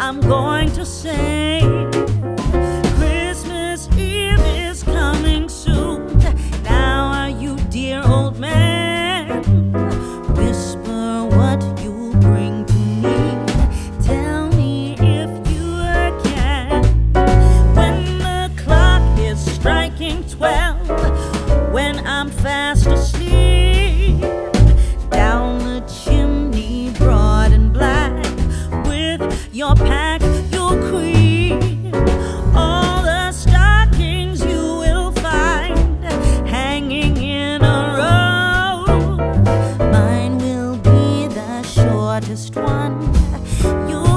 I'm going to sing. Christmas Eve is coming soon. Now are you, dear old man? Whisper what you bring to me. Tell me if you can. When the clock is striking twelve, when I'm fast asleep. your pack, your queen. All the stockings you will find hanging in a row. Mine will be the shortest one.